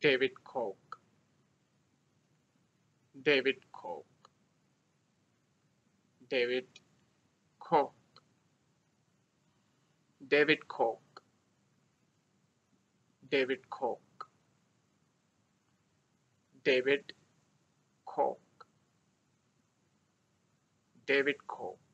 David Koch. David Koch. David Koch. David Koch. David Koch. David Koch. David Koch.